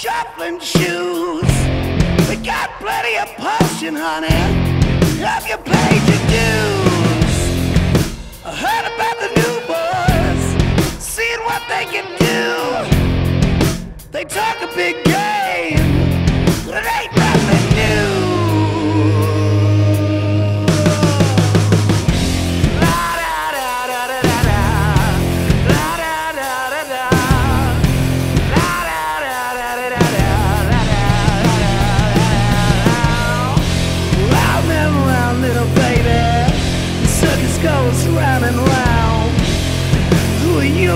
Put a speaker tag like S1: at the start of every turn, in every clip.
S1: shuffling shoes. We got plenty of potion, honey. Have you paid your dues? I heard about the new boys, seeing what they can do. They talk a big game,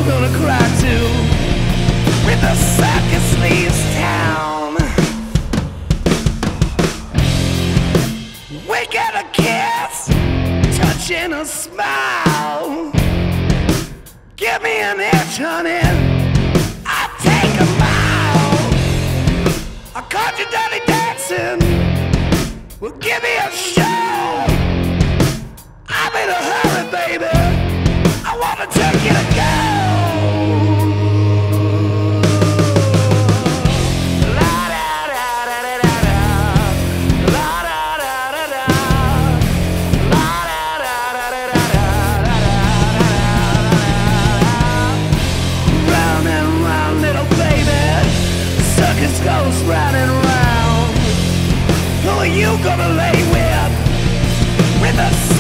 S1: gonna cry to when the circus leaves town? We get a kiss, touch and a smile. Give me an inch, honey. I'll take a mile. I caught you dirty dancing. Well, give me a show. Round. Who are you gonna lay with? With the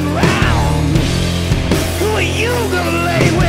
S1: round. Who are you gonna lay with?